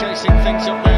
chasing things up.